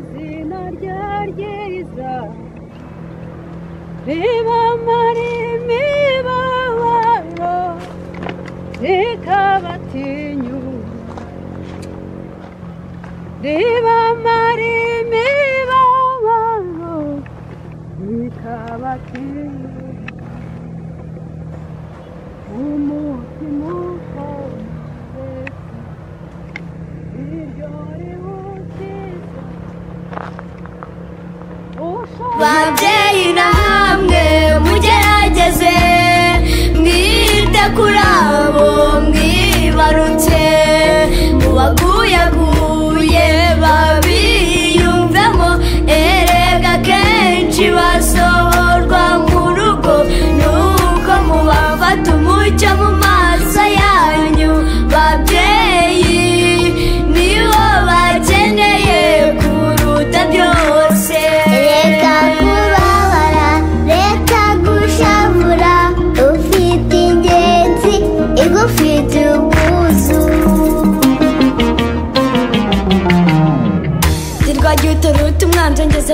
izina rye ryiza. Ribamara imibabaro rikabatinyura ribamara imibabaro rikabatinyura umutima babyeyi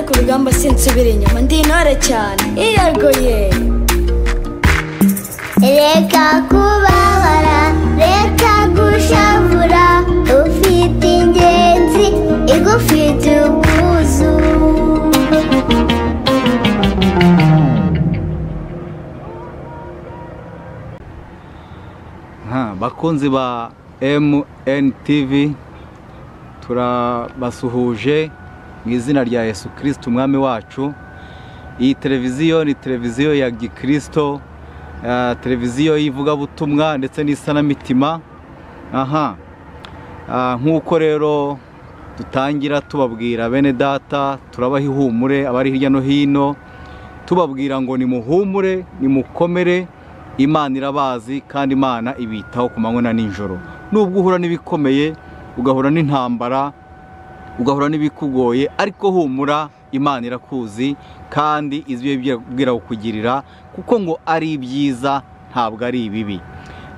ku rugamba sinsubira inyuma ndi intore cyane. Iyagoye. Reka kubabara reka gushavura. Ufite ingenzi igufite ubwuzu. Bakunzi ba MNTV turabasuhuje. Mu izina rya Yesu Kristo umwami wacu. Iyi televiziyo ni televiziyo ya gikristo eh, televiziyo y'ivugabutumwa ndetse n'isanamitima. Aha. Ah, nk'uko rero dutangira tubabwira bene data turabaha ihumure abari hirya no hino tubabwira ngo nimuhumure nimukomere imana irabazi kandi imana ibitaho ku manywa na nijoro. Nubwo uhura n'ibikomeye ugahura n'intambara ugahura n'ibikugoye ariko humura imana irakuzi kandi izi ibyo kukugirira kuko ngo ari ibyiza ntabwo ari ibibi.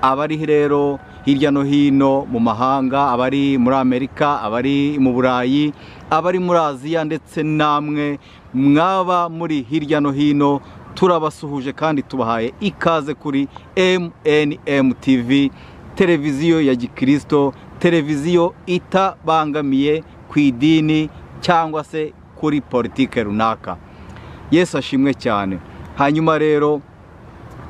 Abari rero hirya no hino mu mahanga abari muri amerika abari mu burayi abari muri aziya ndetse namwe mwaba muri hirya no hino turabasuhuje kandi tubahaye ikaze kuri MNM TV televiziyo ya gikristo televiziyo itabangamiye ku idini cyangwa se kuri politike runaka. Yesu ashimwe cyane. Hanyuma rero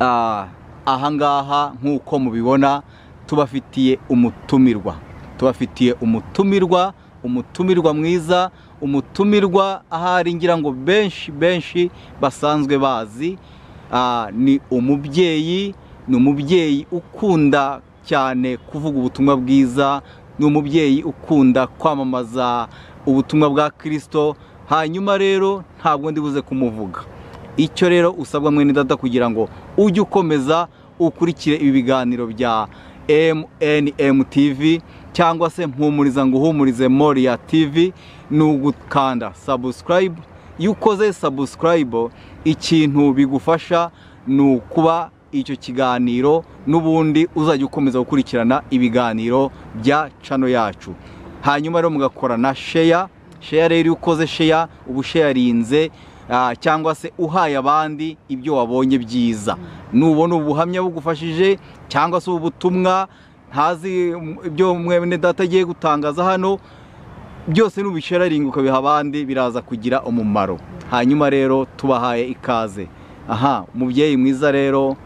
ah, ahangaha nk'uko mubibona tubafitiye umutumirwa. Tubafitiye umutumirwa umutumirwa mwiza umutumirwa ahari ngira ngo benshi benshi basanzwe bazi. Ni umubyeyi ni umubyeyi ukunda cyane kuvuga ubutumwa bwiza ni umubyeyi ukunda kwamamaza ubutumwa bwa kirisito hanyuma rero ntabwo ndi buze kumuvuga. Icyo rero usabwa mwene data kugira ngo ujye ukomeza ukurikire ibi biganiro bya MNM TV cyangwa se mpumuriza ngo uhumurize Moriya TV ni ugukanda subscribe. Iyo ukoze subscribe ikintu bigufasha ni ukuba icyo kiganiro n'ubundi uzajya ukomeza gukurikirana ibiganiro bya cano yacu. Hanyuma rero mugakora na sheya. Sheya rero iyo ukoze sheya uba usheyarinze ah, cyangwa se uhaye abandi ibyo wabonye byiza. Nubona ubuhamya bugufashije cyangwa se ubutumwa ntazi ibyo mwene data agiye gutangaza hano byose nubisheraringa ukabiha abandi biraza kugira umumaro. Hanyuma rero tubahaye ikaze. Aha umubyeyi mwiza rero.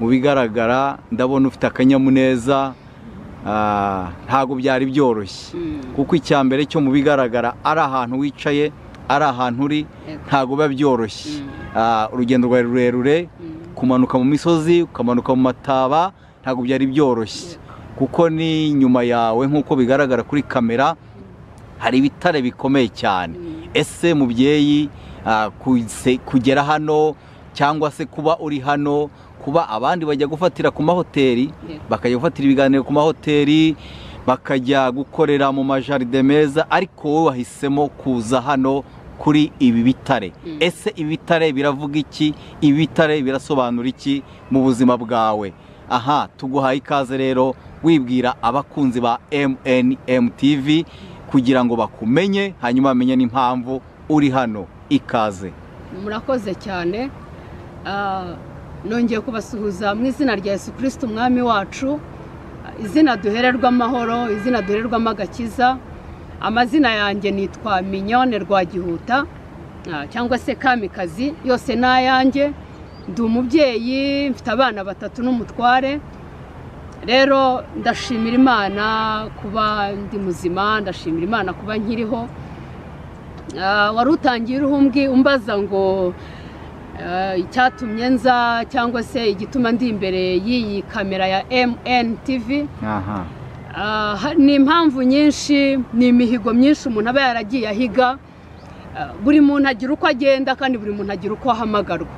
Mu bigaragara ndabona ufite akanyamuneza ah, ntabwo byari byoroshye. Kuko icya mbere cyo mu bigaragara ari ahantu wicaye ari ahantu uri ntabwo biba byoroshye. Ah, urugendo rwawe rurerure kumanuka mu misozi ukamanuka mu mataba ntabwo byari byoroshye. Kuko ni nyuma yawe nk'uko bigaragara kuri kamera hari ibitare bikomeye cyane. Ese mubyeyi ah, kugera hano cyangwa se kuba uri hano kuba abandi bajya gufatira ku mahoteli bakajya gufatira ibiganiro ku mahoteli bakajya gukorera mu majaride meza ariko wowe wahisemo kuza hano kuri ibi bitare. Ese ibi bitare biravuga iki? Ibi bitare birasobanura iki mu buzima bwawe? Aha tuguhaye ikaze rero wibwira abakunzi ba MNM TV kugira ngo bakumenye hanyuma bamenye n'impamvu uri hano. Ikaze. Murakoze cyane. Nongeye kubasuhuza mu izina rya yesu kirisiti umwami wacu Ah, izina duhererwa amahoro izina duhererwamo agakiza amazina yanjye nitwa minyone rwagihuta ah, cyangwa se kamikazi yose ni ayanjye ndi umubyeyi mfite abana batatu n'umutware rero ndashimira imana kuba ndi muzima ndashimira imana kuba nkiriho. Ah, wari utangiye uruhumbwi umbaza ngo ah, icyatumye nza cyangwa se igituma ndi imbere y'iyi kamera ya MNTV ha- ni impamvu nyinshi ni imihigo myinshi umuntu aba yaragiye ahiga. Ah, buri muntu agira uko agenda kandi buri muntu agira uko ahamagarwa.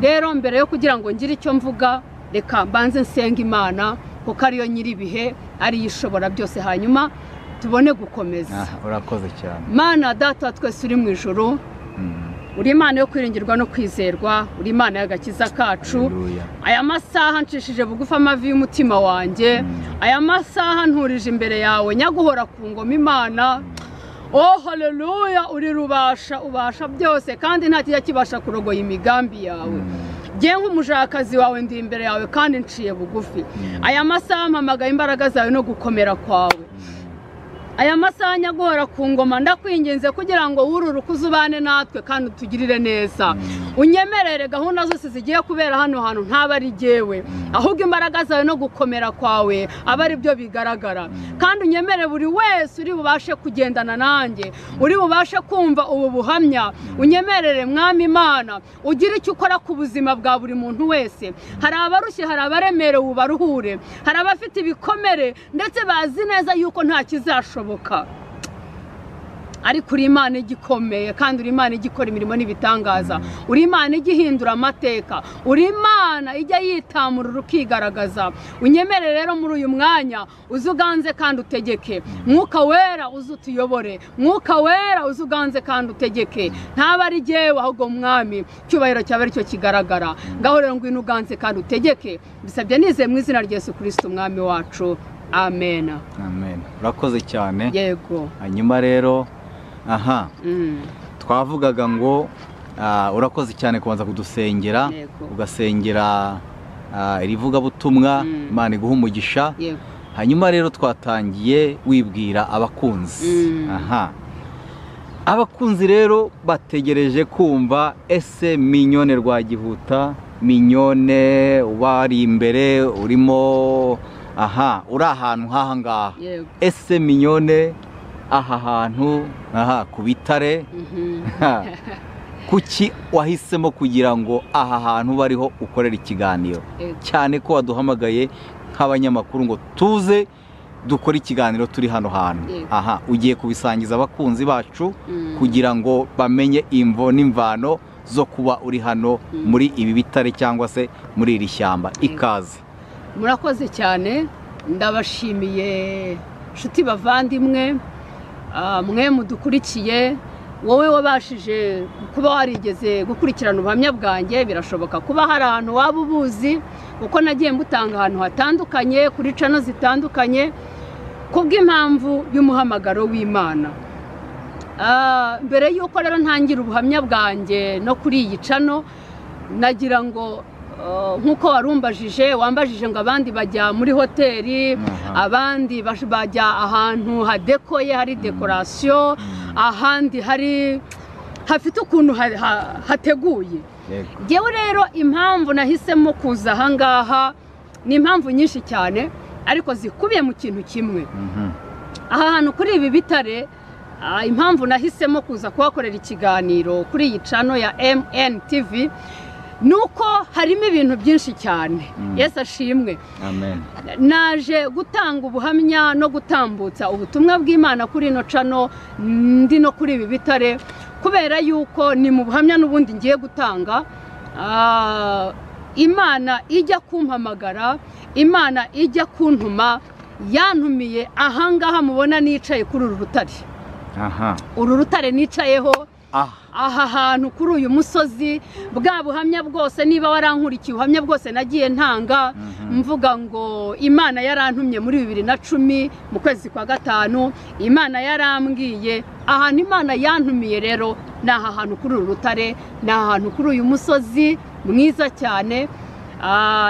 Rero mbere yo kugira ngo ngire icyo mvuga reka mbanze nsenga imana kuko ariyo nyir'ibihe ariyo ishobora byose. Hanyuma tubone gukomeza. Urakoze cyane. Mana data twese uri mu ijoro Mm, uri imana yo kwiringirwa no kwizerwa uri imana y'agakiza kacu. Aya masaha ncishije bugufi amavi y'umutima wanjye. Aya masaha nturije imbere yawe nyaguhora ku ngoma imana. Oh haleluya uri rubasha ubasha byose kandi nta kijya kibasha kurogoya imigambi yawe. Ngewe nk'umujakazi wawe ndi imbere yawe kandi nciye bugufi. Aya masaha mpamagaye imbaraga zawe no gukomera kwawe. Aya masaha nyaguhora ku ngoma ndakwinginze kugira ngo wururuke uzubane natwe kandi utugirire neza. Unyemerere gahunda zose zigiye kubera hano hantu ntaba ari jyewe ahubwo imbaraga zawe no gukomera kwawe aba ari byo bigaragara. Kandi unyemere buri wese uri bubashe kugendana nanjye uri bubashe kumva ubu buhamya. Unyemerere mwami imana ugire icyo ukora ku buzima bwa buri muntu wese. Hari abarushye hari abaremerewe ubaruhure. Hari abafite ibikomere ndetse bazi neza yuko nta kizashoboka. Ariko uri imana igikomeye kandi uri imana igikora imirimo n'ibitangaza. Uri imana ijya ihindura amateka. Uri imana ijya yitamurura ukigaragaza. Unyemere rero muri uyu mwanya uze uganze kandi utegeke. Mwuka wera uze utuyobore. Mwuka wera uze uganze kandi utegeke. Ntaba ari jyewe ahubwo mwami. Icyubahiro cyawe ari cyo kigaragara. Ngaho rero ngwino uganze kandi utegeke. Bisabye nizeye mu izina rya yesu kirisiti umwami wacu. Amen. Amen. Urakoze cyane. Yego. Hanyuma rero aha. Mm. twavugaga ngo ah, urakoze cyane kubanza kudusengera ugasengera ah, iri vugabutumwa Mm. imana iguha umugisha. Hanyuma rero twatangiye wibwira abakunzi. Mm. aha. Abakunzi rero bategereje kumva ese minyone rwagihuta minyone ubari imbere urimo aha uri ahantu nk'aha ngaha? Ese minyone aha hantu aha ku bitare. Mhm. kuki wahisemo kugira ngo aha hantu bariho ukorera ikiganiro? Cyane ko waduhamagaye nk'abanyamakuru ngo tuze dukore ikiganiro turi hano hantu. Aha ugiye kubisangiza abakunzi bacu Mm. kugira ngo bamenye imvo n'imvano zo kuba uri hano Mm. muri ibi bitare cyangwa se muri iri shyamba. Ikaze. Murakoze cyane. Ndabashimiye nshuti bavandimwe. Mwe mudukurikiye wowe wabashije kuba warigeze gukurikirana ubuhamya bwanjye birashoboka kuba hari ahantu waba ubuzi kuko nagiye mbutanga ahantu hatandukanye kuri cano zitandukanye kubw'impamvu y'umuhamagaro w'imana mbere y'uko rero ntangira ubuhamya bwanjye no kuri iyi cano nagira ngo nk'uko warumbajije wambajije ngo abandi bajya muri hoteli abandi bajya ahantu hadekoye hari dekorasiyo ahandi hari hafite ukuntu ha- ha- hateguye. Ngewe rero impamvu nahisemo kuza ahangaha ni impamvu nyinshi cyane ariko zikubiye mu kintu kimwe. Mhm. aha hantu kuri ibi bitare ah, impamvu nahisemo kuza kuhakorera ikiganiro kuri iyi cano ya MNTV ni uko harimo ibintu byinshi cyane. Mm. yesu ashimwe. Naje gutanga ubuhamya no gutambutsa ubutumwa bw'imana kuri ino cano ndi no kuri ibi bitare kubera yuko ni mu buhamya n'ubundi ngiye gutanga. Ah, imana ijya kumpamagara imana ijya kuntuma yantumiye ahangaha mubona nicaye kuri uru rutare. Aha. Uru rutare nicayeho aha aha hantu kuri uyu musozi bwa buhamya bwose niba warankurikiye ubuhamya bwose nagiye ntanga mvuga ngo imana yarantumye muri bibiri na cumi mu kwezi kwa gatanu imana yarambwiye ahantu imana yantumiye rero ni aha hantu kuri uru rutare ni aha hantu kuri uyu musozi mwiza cyane. Ah,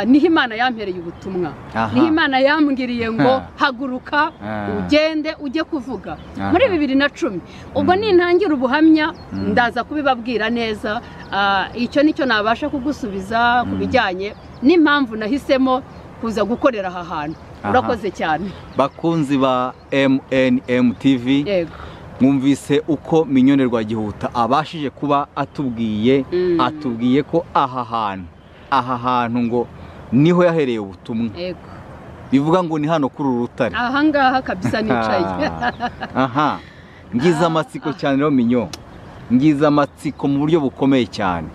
ni ho imana yampereye ubutumwa. Niho imana yambwiriye ngo Ha. haguruka Ah. ugende ujye kuvuga. Muri bibiri na cumi. Ubwo nintangira ubuhamya ndaza kubibabwira neza. Ah, icyo ni cyo nabasha kugusubiza ku bijyanye. N'impamvu nahisemo kuza gukorera aha hantu. Urakoze cyane. Bakunzi ba MNM TV yego. mwumvise uko minyone Rwagihuta abashije kuba atubwiye atubwiye ko aha hantu. Aha hantu ngo ni ho yahereye ubutumwa. Bivuga ngo ni hano kuri uru rutare. Aha ngaha kabisa nicaye. Aha. Ngize amatsiko cyane rero minyo ngize amatsiko mu buryo bukomeye cyane.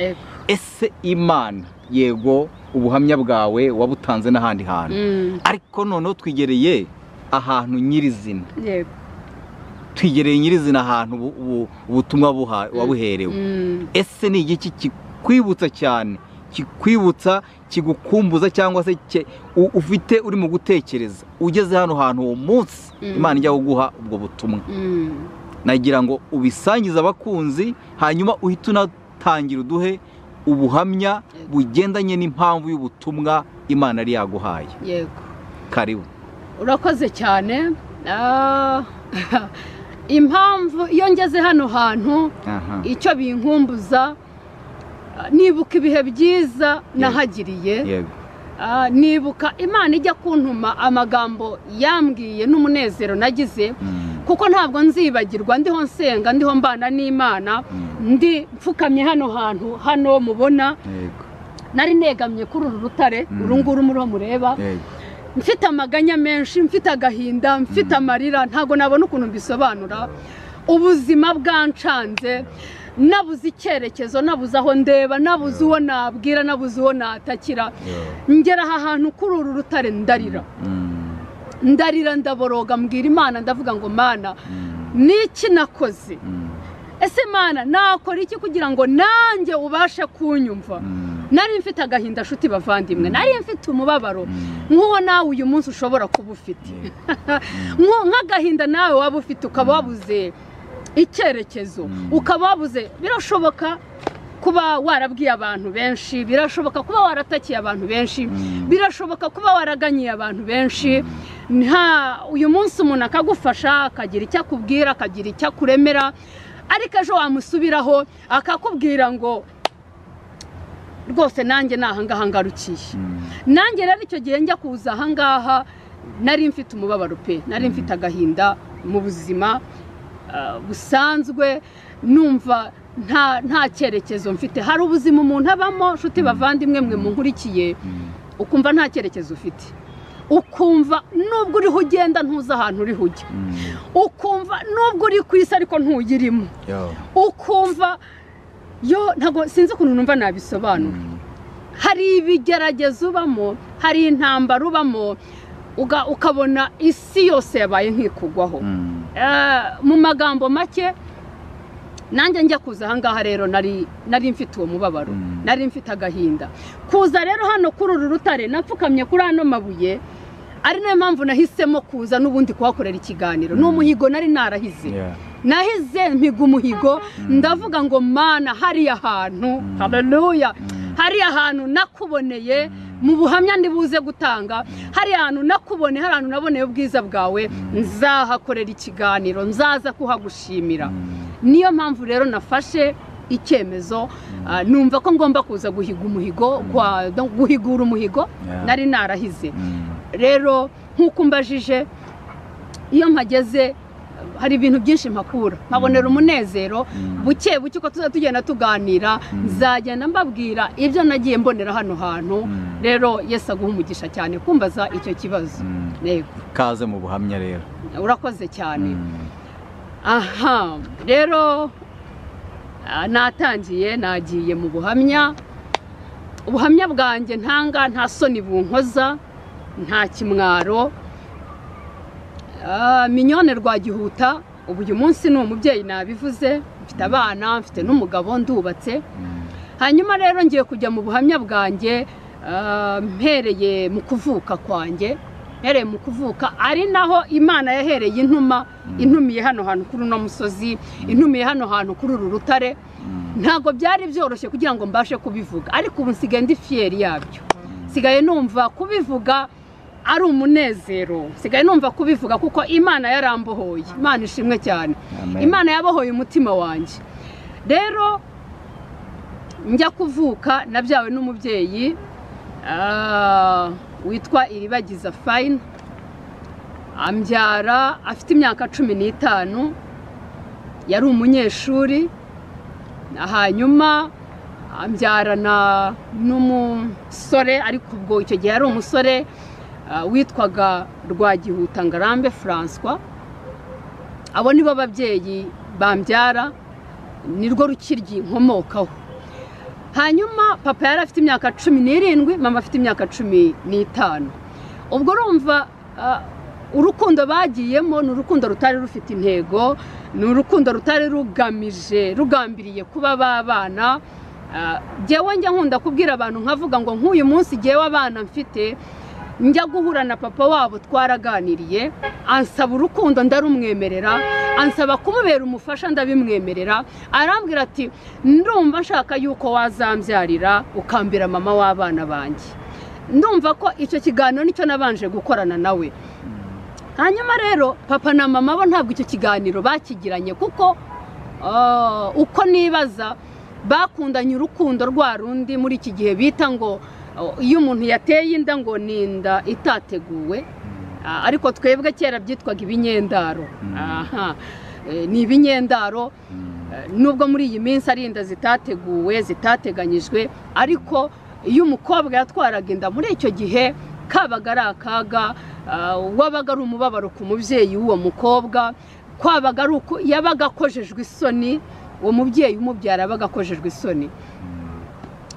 Ese imana yego ubuhamya bwawe wabutanze n'ahandi hantu. Mm, ariko noneho twigereye ahantu nyirizina. Yego. Twigereye nyirizina ahantu ubu- ubu- ubutumwa buha- wabuherewe. Mm, ese ni igiki kikwibutsa cyane? Kikwibutsa kigukumbuza cyangwa se ufite uri mu gutekereza. Ugeze hano hantu uwo munsi Mm. imana ijya kuguha ubwo butumwa. Mm. nagira ngo ubisangize abakunzi hanyuma uhite unatangira uduhe ubuhamya bugendanye n'impamvu y'ubutumwa imana yari yaguhaye. Yego. Karibu. Urakoze cyane. Ah, impamvu iyo ngeze hano hantu icyo binkumbuza nibuka ibihe byiza nahagiriye. Ah, nibuka imana ijya kuntuma amagambo yambwiye n'umunezero nagize Mm, kuko ntabwo nzibagirwa ndiho nsenga ndiho mbana n'imana mm, ndi mfukamye hano hantu hano mubona. Nari negamye kuri uru rutare Mm. uru nguru muriho mureba. Mfite amaganya menshi mfite agahinda mfite amarira ntabwo nabona ukuntu mbisobanura. Ubuzima bwancanze. Nabuze icyerekezo nabuze aho ndeba nabuze uwo nabwira nabuze uwo natakira. Ngera aha hantu kuri uru rutare ndarira. Mm, ndarira ndaboroga mbwira imana ndavuga ngo mana mm, niki nakoze? Mm, ese mana nakora iki kugira ngo nanjye ubashe kunyumva? Mm, nari mfite agahinda nshuti bavandimwe nari mfite umubabaro. Mm. nk'uwo nawe uyu munsi ushobora kuba ufite. Nk'agahinda nawe waba ufite ukaba wabuze. Icyerekezo. Mm. ukaba wabuze birashoboka kuba warabwiye abantu benshi birashoboka kuba waratakiye abantu benshi Mm. birashoboka kuba waraganyiye abantu benshi. Nta uyu munsi umuntu akagufasha akagira icyo akubwira akagira icyo akuremera ariko ejo wamusubiraho akakubwira ngo rwose nanjye ni ahangaha ngarukiye nanjye rero icyo gihe njya kuza ahangaha nari mfite umubabaro pe nari mfite agahinda mu buzima. Busanzwe numva nta nta cyerekezo mfite. Hari ubuzima umuntu abamo nshuti bavandimwe mwe munkurikiye. Mm, ukumva nta cyerekezo ufite. Ukumva nubwo uriho ugenda ntuzi ahantu uriho ujya. Mm. ukumva nubwo uri ku isi ariko ntuyirimo. Ukumva yo ntabwo sinzi ukuntu numva nabisobanura. Mm, hari ibigeragezo ubamo hari intambara ubamo ukabona isi yose yabaye nk'ikugwaho. Mm, mu magambo make nanjye njya kuza ahangaha rero nari nari mfite uwo mubabaro Mm. nari mfite agahinda. Kuza rero hano kuri uru rutare napfukamye kuri ano mabuye ari na yo mpamvu nahisemo kuza n'ubundi kuhakorera ikiganiro. Ni umuhigo nari narahize. Nahize mpiga umuhigo ndavuga ngo mana hariya hantu. Hariya hantu nakuboneye mu buhamya ndibuze gutanga. Hariya hantu nakuboneye hari ahantu naboneye ubwiza bwawe nzahakorera ikiganiro nzaza kuhagushimira. Niyo mpamvu rero nafashe icyemezo ah, numva ko ngomba kuza guhiga umuhigo guhigura umuhigo nari narahize. Mm, rero nk'uko umbajije iyo mpageze hari ibintu byinshi mpakura. Nkabonera umunezero buke buke uko tuza tugenda tuganira nzagenda mbabwira ibyo nagiye mbonera hano hantu. Mm. rero yesi aguha umugisha cyane kumbaza icyo kibazo. Mm. kaze mu buhamya rero. Urakoze cyane. Mm, aha rero ah, natangiye nagiye mu buhamya. Ubuhamya bwanjye ntanga nta soni bunkoza nta kimwaro. Minyone rwagihuta ubu uyu munsi ni umubyeyi nabivuze mfite abana mfite n'umugabo ndubatse. Hanyuma rero ngiye kujya mu buhamya bwanjye ah, mpereye mu kuvuka kwanjye mpereye mu kuvuka ari naho imana yahereye intuma intumiye hano hantu kuri uno musozi intumiye hano hantu kuri uru rutare. Ntabwo byari byoroshye kugira ngo mbashe kubivuga ariko ubu nsigaye ndi fiyeri yabyo. Nsigaye numva kubivuga ari umunezero. Nsigaye numva kubivuga kuko imana yarambohoye. Imana ishimwe cyane. Imana yabohoye umutima wanjye. Rero njya kuvuka nabyawe n'umubyeyi ah, witwa iribagiza fayini ambyara afite imyaka cumi n'itanu. Yari umunyeshuri. Hanyuma ambyarana n'umusore ariko ubwo icyo gihe yari umusore. Witwaga rwagihuta ngarambe francois. Abo nibo babyeyi bambyara nirwo rukiryi nkomokaho. Hanyuma papa yari afite imyaka cumi n'irindwi mama afite imyaka cumi n'itanu. Ubwo urumva ah, urukundo bagiyemo ni urukundo rutari rufite intego ni urukundo rutari rugamije rugambiriye kuba babana Ah, jyewe njya nkunda kubwira abantu nkavuga ngo nk'uyu munsi jyewe abana mfite njya guhura na papa wabo twaraganiriye ansaba urukundo ndarumwemerera ansaba kumubera umufasha ndabimwemerera arambwira ati ndumva nshaka yuko wazambyarira ukambira mama w'abana banjye. Ndumva ko icyo kiganiro ni cyo nabanje gukorana nawe. Hanyuma rero papa na mama bo ntabwo icyo kiganiro bakigiranye kuko ah, uko nibaza bakundanye urukundo rwa rundi muri iki gihe bita ngo oh, iyo umuntu yateye inda ngo ni inda itateguwe Ah, ariko twebwe kera byitwaga ibinyendaro. Aha. Eh, ni ibinyendaro Eh, nubwo muri iyi minsi ari inda zitateguwe zitateganyijwe ariko iyo umukobwa yatwaraga inda muri icyo gihe kabaga ari akaga ah, wabaga ari umubabaro ku mubyeyi w'uwo mukobwa kwabaga ari uko yabaga akojejwe isoni uwo mubyeyi umubyara yabaga akojejwe isoni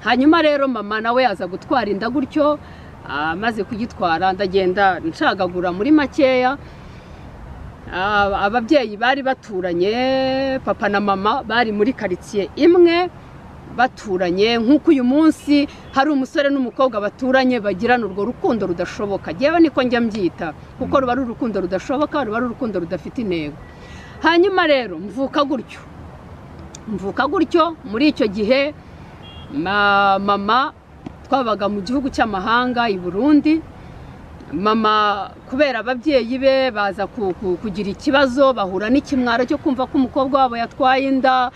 hanyuma rero mama nawe yaza gutwara inda gutyo amaze kugitwara ndagenda nshagagura muri makeya. Ah, ababyeyi bari baturanye papa na mama bari muri karitsiye imwe baturanye. Nk'uko uyu munsi hari umusore n'umukobwa baturanye bagirana urwo rukundo rudashoboka. Ngewe niko njya mbyita kuko ruba ari urukundo rudashoboka ruba ari urukundo rudafite intego. Hanyuma rero mvuka gutyo mvuka gutyo muri icyo gihe mama twabaga mu gihugu cy'amahanga i burundi. Mama kubera ababyeyi be baza ku- ku- kugira ikibazo bahura n'ikimwaro cyo kumva ko umukobwa wabo yatwaye inda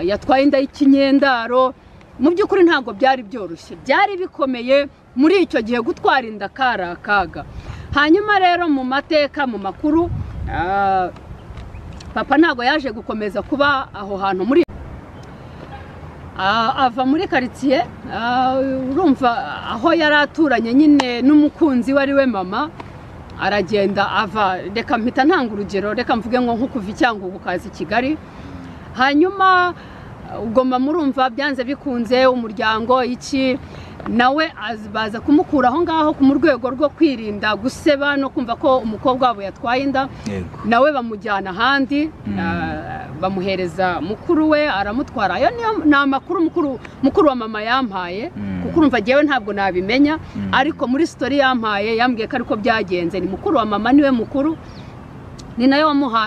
yatwaye inda y'ikinyendaro. Mu by'ukuri ntabwo byari byoroshye. Byari bikomeye muri icyo gihe gutwara inda kari akaga hanyuma rero mu mateka mu makuru ah, papa ntabwo yaje gukomeza kuba aho hantu muri ava muri karitsiye ah, urumva aho yari aturanye nyine n'umukunzi we ari we mama aragenda ava. Reka mpita ntanga urugero reka mvuge ngo kuva i cyangugu ukaza i kigali. Hanyuma ah, ubwo mama urumva byanze bikunze umuryango iki nawe az- baza kumukura aho ngaho mu rwego rwo kwirinda guseba no kumva ko umukobwa wabo yatwaye inda. Nawe bamujyana ahandi ah, bamuhereza mukuru we aramutwara. Ayo ni amakuru mukuru mukuru wa mama yampaye Mm. kuko urumva ngewe ntabwo nabimenya. Ariko muri sitori yampaye yambwiye ko ariko byagenze. Ni mukuru wa mama ni we mukuru. Ni nawe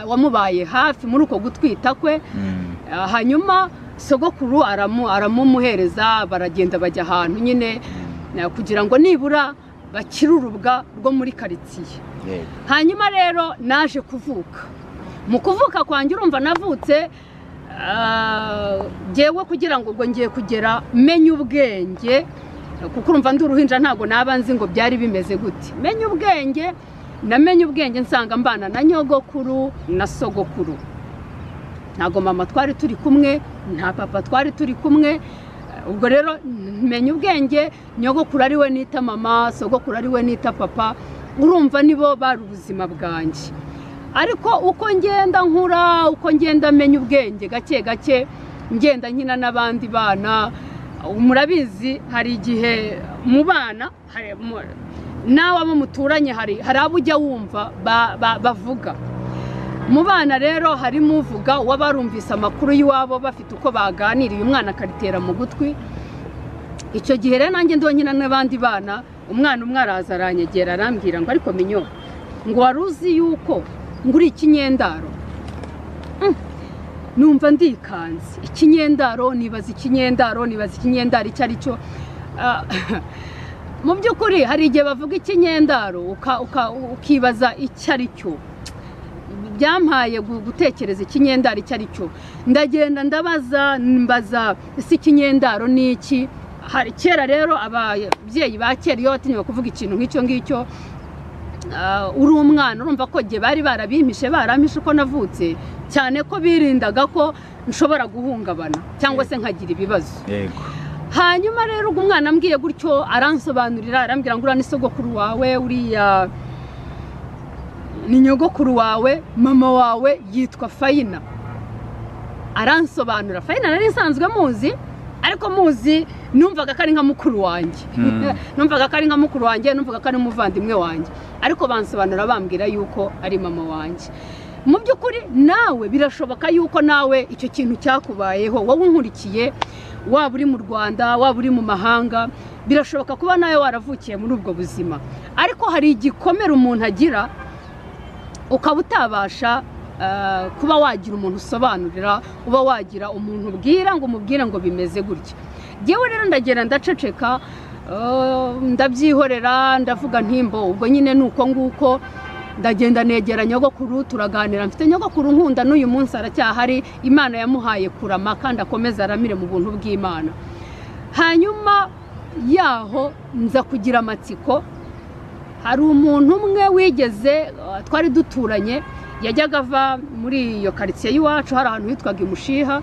wamubaye hafi muri uko gutwita kwe. Hanyuma sogokuru aramu- aramumuhereza baragenda bajya ahantu nyine ah, kugira ngo nibura bakire urubwa rwo muri karitsiye. Hanyuma rero naje kuvuka. Mu kuvuka kwanjye urumva navutse ah, ngewe kugira ngo ubwo ngiye kugera menye ubwenge kuko urumva ndi uruhinja ntabwo naba nzi ngo byari bimeze gute. Menye ubwenge namenye ubwenge nsanga mbana na nyogokuru na sogokuru. Ntabwo mama twari turi kumwe nta papa twari turi kumwe. Ubwo rero menya ubwenge nyogokuru ari we nita mama sogokuru ari we nita papa urumva nibo bari ubuzima bwanjye. Ariko uko ngenda nkura uko ngenda menya ubwenge gake gake ngenda nkina n'abandi bana. Murabizi hari igihe mu bana nawe abo muturanye hari abo ujya wumva ba- ba- bavuga. Mu bana rero harimo uvuga uba barumvise amakuru y'iwabo bafite uko baganiriye umwana akaritera mu gutwi. Icyo gihe rero nanjye ndonyine n'abandi bana umwana umwe araza aranyegera arambwira ngo ariko minyo ngo wari uzi yuko ngo uri ikinyendaro numva ndikanze. Ikinyendaro nibaza ikinyendaro nibaza ikinyendaro icyo ari cyo. Ah, mu by'ukuri hari igihe bavuga ikinyendaro ukibaza icyo ari cyo. Byampaye gu- gutekereza ikinyendaro icyo ari cyo. Ndagenda ndabaza mbaza ese ikinyendaro ni iki? Hari kera rero ababyeyi ba kera iyo batinyaga kuvuga ikintu nk'icyo ngicyo ah, uri umwana urumva ko igihe bari barabimpishe barampishe uko navutse cyane ko birindaga ko nshobora guhungabana cyangwa se nkagira ibibazo. Yego. Hanyuma rero umwana ambwiye gutyo aransobanurira arambwira ngo uriya ni sogokuru wawe uriya ni nyogokuru wawe mama wawe yitwa fayina aransobanura. Fayina nari nsanzwe muzi ariko muzi numvaga ko ari nka mukuru wanjye. Mm. numvaga ko ari nka mukuru wanjye numvaga ko ari umuvandimwe wanjye. Ariko bansobanura bambwira yuko ari mama wanjye. Mu by'ukuri nawe birashoboka yuko nawe icyo kintu cyakubayeho. Wowe unkurikiye waba uri mu rwanda waba uri mu mahanga birashoboka kuba nawe waravukiye muri ubwo buzima. Ariko hari igikomere umuntu agira ukaba utabasha eh, kuba wagira umuntu usobanurira uba wagira umuntu ubwira ngo umubwire ngo bimeze gutya. Ngewe rero ndagenda ndaceceka eh, ndabyihorera ndavuga ntimbo ubwo nyine ni uko nguko. Ndagenda negera nyogokuru turaganira. Mfite nyogokuru nkunda n'uyu munsi aracyahari imana yamuhaye kurama kandi akomeze aramire mu buntu bw'imana. Hanyuma yaho nza kugira amatsiko hari umuntu umwe wigeze uh, twari duturanye yajyaga ava muri iyo karitsiye y'iwacu hari ahantu hitwaga imushiha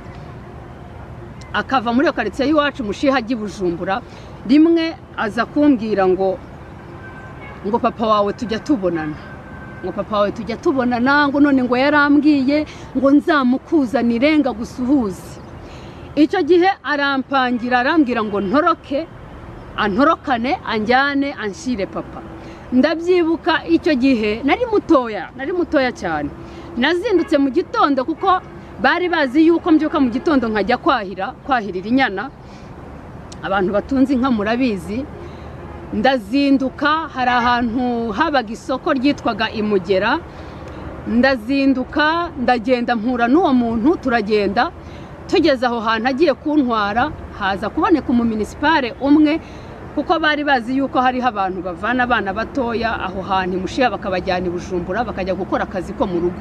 akava muri iyo karitsiye y'iwacu imushiha ajya i bujumbura rimwe aza kumbwira ngo ngo papa wawe tujya tubonana. Ngo papa wawe tujya tubonana ngo none ngo yarambwiye ngo nzamukuzanire ngo agusuhuze. Icyo gihe arampangira arambwira ngo ntoroke antorokane anjyane anshyire papa. Ndabyibuka icyo gihe. Nari mutoya nari mutoya cyane. Nazindutse mu gitondo kuko bari bazi yuko mbyuka mu gitondo nkajya kwahira kwahirira inyana. Abantu batunze inka murabizi. Ndazinduka hari ahantu habaga isoko ryitwaga imugera ndazinduka ndagenda mpura n'uwo muntu turagenda. Tugeze aho hantu agiye kuntwara haza kuboneka umuminisipare umwe. Kuko bari bazi yuko hariho abantu bavana abana batoya aho hantu imushiya bakabajyana i bujumbura bakajya gukora akazi ko mu rugo.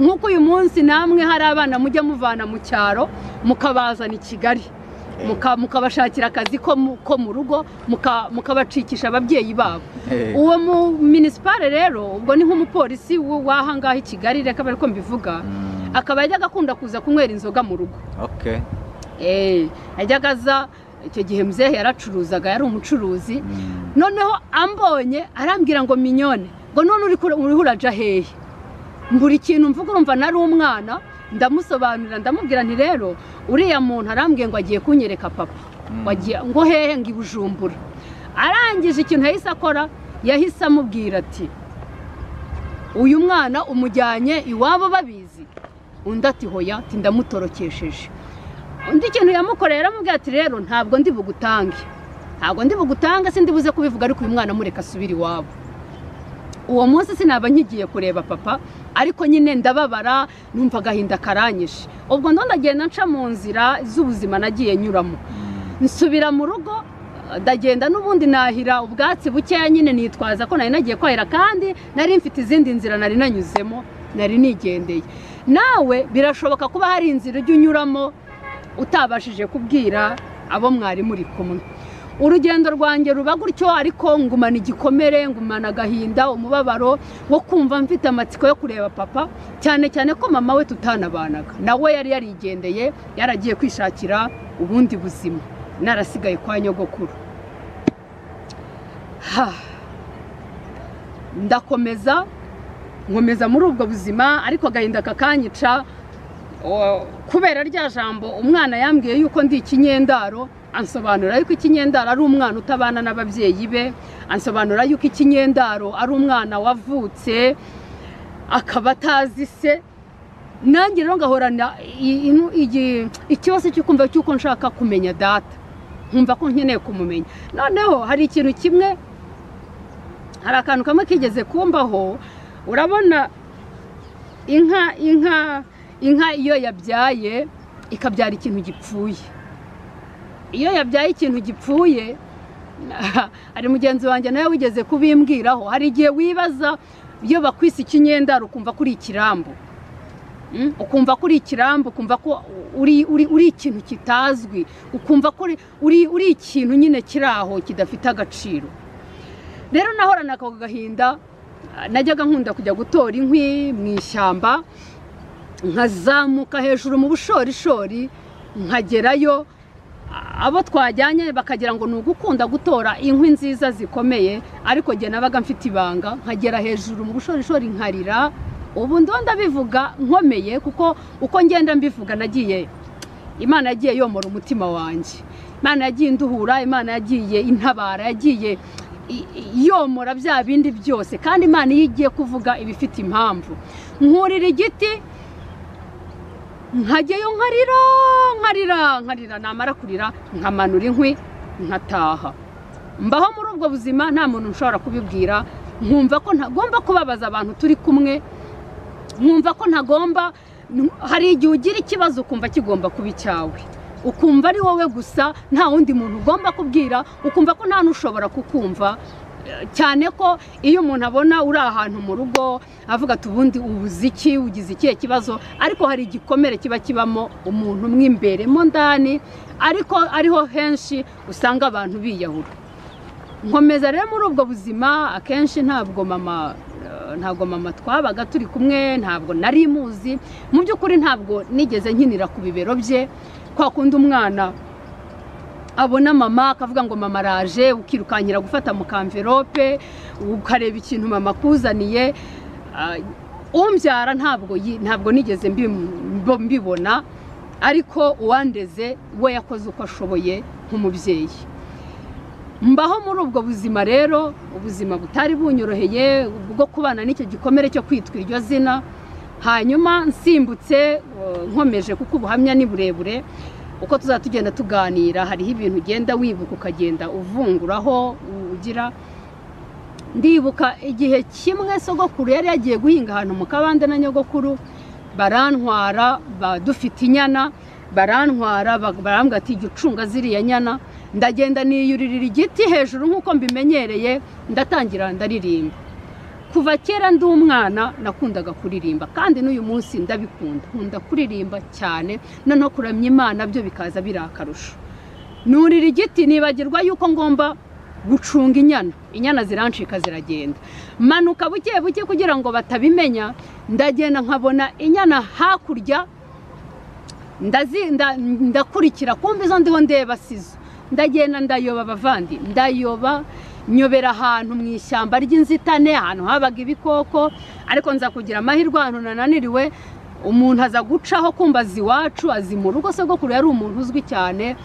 Nk'uko uyu munsi namwe hari abana mujya muvana mu cyaro mukabazana i kigali. Muka- mukabashakira akazi ko mu- rugo muka- mukabacikisha ababyeyi babo. Eh. uwo mu minisipare rero ubwo ni nk'umupolisi w'aha ngaha i kigali reka bari ko mbivuga Mm. akaba yajyaga akunda kuza kunywera inzoga mu rugo. Okay. Eh, yajyaga aza icyo gihe muzehe yaracuruzaga yari umucuruzi. Mm. noneho ambonye arambwira ngo minyone ngo none uriho uraja hehe? Mbura ikintu mvuga urumva nari umwana ndamusobanurira ndamubwira nti rero uriya muntu arambwiye ngo agiye kunyereka papa. Mm. wagiye ngo hehe ngo i bujumbura. Arangije ikintu yahise akora yahise amubwira ati uyu mwana umujyanye iwabo babizi. Undi ati hoya ati ndamutorokesheje. Undi ikintu yamukoreye yaramubwira ati rero ntabwo ndi bugutange. Ntabwo ndi bugutange sindi buze kubivuga ariko uyu mwana mureka asubire iwabo. Uwo munsi sinaba nkigiye kureba papa ariko nyine ndababara numva agahinda karanyishe. Ubwo ndo ndagenda nca mu nzira z'ubuzima nagiye nyuramo. Nsubira mu rugo ndagenda n'ubundi nahira ubwatsi bukeya nyine nitwaza ko nari nagiye kwahira kandi nari mfite izindi nzira nari nanyuzemo nari nigendeye. Nawe birashoboka kuba hari inzira ujya unyuramo utabashije kubwira abo mwari muri kumwe. Urugendo rwanjye ruba gutyo ariko ngumana igikomere ngumana agahinda umubabaro wo kumva mfite amatsiko yo kureba papa. Cyane cyane ko mama we tutanabanaga. Nawe yari yarigendeye yaragiye kwishakira ubundi buzima. Narasigaye kwa nyogokuru. Ndakomeza nkomeza muri ubwo buzima ariko agahinda kakanyica kubera rya jambo umwana yambwiye yuko ndi ikinyendaro ansobanura yuko ikinyendaro ari umwana utabana n'ababyeyi be ansobanura yuko ikinyendaro ari umwana wavutse akaba atazi se. Nanjye rero ngahorana ikibazo cyo kumva cy'uko nshaka kumenya data. Nkumva ko nkeneye kumumenya. Noneho hari ikintu kimwe hari akantu kamwe kigeze kumbaho urabona inka inka inka iyo yabyaye ikabyara ikintu gipfuye. Iyo yabyaye ikintu gipfuye hari mugenzi wanjye nawe wigeze kubimbwiraho. Hari igihe wibaza iyo bakwise ikinyendaro ukumva ko uri ikirambo. Mm, ukumva ko uri ikirambo ukumva ko uri ikintu kitazwi. Ukumva ko uri- ikintu nyine kiri aho kidafite agaciro. Rero nahorana ako gahinda ah, najyaga nkunda kujya gutora inkwi mu ishyamba nkazamuka hejuru mu bushorishori nkagerayo abo twajyanye bakagira ngo ni ugukunda gutora inkwi nziza zikomeye ariko njye nabaga mfite ibanga nkagera hejuru mu bushorishori nkarira ubu ndo ndabivuga nkomeye kuko uko ngenda mbivuga nagiye imana yagiye yomora umutima wanjye. Imana yagiye induhura imana yagiye intabara yagiye yomora bya bindi byose kandi imana iyo igiye kuvuga iba ifite impamvu. Nkurira igiti nkajyayo nkarira nkarira nkarira namara kurira nkamanura inkwi nkataha. Mbaho muri ubwo buzima nta muntu ushobora kubibwira. Nkumva ko ntagomba kubabaza abantu turi kumwe. Nkumva ko ntagomba hari igihe ugira ikibazo ukumva kigomba kuba icyawe. Ukumva ari wowe gusa nta wundi muntu ugomba kubwira. Ukumva ko nta n'ushobora kukumva. Cyane ko iyo umuntu abona uri ahantu mu rugo avuga ati ubundi ubuze iki? Ugize ikihe kibazo? Ariko hari igikomere kiba kibamo umuntu mo imbere mo ndani ariko ariho henshi usanga abantu biyahura. Nkomeza rero muri ubwo buzima akenshi ntabwo mama ntabwo mama twabaga turi kumwe ntabwo nari muzi. Mu by'ukuri ntabwo nigeze nkinira ku bibero bye kwa kundi umwana abona mama akavuga ngo mama araje ukirukankira gufata mu kamverope ukareba ikintu mama akuzaniye Ah, umbyara ntabwo ntabwo nigeze mbibona ariko uwandeze we yakoze uko ashoboye nk'umubyeyi. Mbaho muri ubwo buzima rero ubuzima butari bunyoroheye bwo kubana n'icyo gikomere cyo kwitwa iryo zina hanyuma nsimbutse eh, nkomeje kuko ubuhamya ni burebure uko tuzajya tugenda tuganira hariho ibintu ugenda wibuka ukagenda uvunguraho ugira. Ndibuka igihe kimwe sogokuru yari yagiye guhinga ahantu mu kabande na nyogokuru barantwara ba- dufite inyana barantwara ba- barambwira ati jya ucunga ziriya nyana. Ndagenda niyuririra igiti hejuru nk'uko mbimenyereye ndatangira ndaririmba. Kuva kera ndi umwana nakundaga kuririmba kandi n'uyu munsi ndabikunda. Nkunda kuririmba cyane noneho kuramya imana byo bikaza biri akarusho nurira igiti nibagirwa yuko ngomba gucunga inyana. Inyana zirancika ziragenda. Manuka buke buke kugira ngo batabimenya ndagenda nkabona inyana hakurya ndakurikira kumva izo ndiho ndeba sizo. Ndagenda ndayoba abavandi ndayoba nyobera ahantu mu ishyamba ry'inzitane ahantu habaga ibikoko ariko nza kugira amahirwe ahantu nananiriwe umuntu aza gucaho kumva azi iwacu azi mu rugo sogokuru yari umuntu uzwi cyane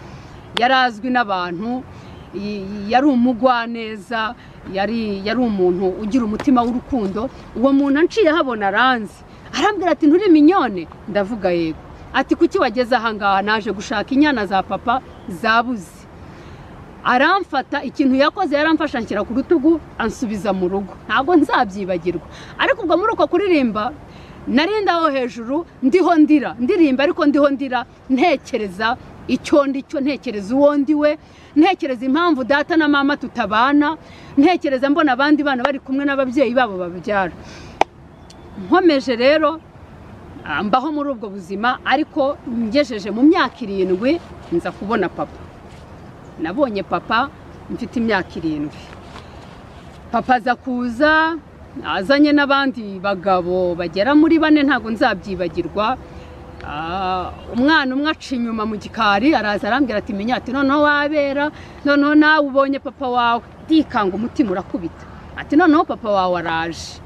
yari azwi n'abantu yari umugwaneza yari umuntu ugira umutima w'urukundo uwo muntu anciye ahabona aranzi. Arambwira ati nturi minyone? Ndavuga yego. Ati kuki wageze ahangaha naje gushaka inyana za papa zabuze aramfata ikintu yakoze yaramfasha anshyira ku rutugu ansubiza mu rugo. Ntabwo nzabyibagirwa. Ariko ubwo muri uko kuririmba narindaho hejuru ndiho ndira. Ndirimba ariko ndiho ndira ntekereza icyo cyo ntekereza uwo ndi we ntekereza impamvu data na mama tutabana ntekereza mbona abandi bana bari kumwe n'ababyeyi babo babyara. Nkomeje rero ah, mbaho muri ubwo buzima ariko ngejeje mu myaka irindwi nza kubona papa. Nabonye papa mfite imyaka irindwi. Papa aza kuza azanye n'abandi bagabo bagera muri bane ntabwo nzabyibagirwa. Ah, umwana umwe aca inyuma mu gikari araza arambwira ati ati noneho wabera noneho nawe ubonye papa wawe. Ndikanga umutima urakubita. Ati noneho papa wawe araje.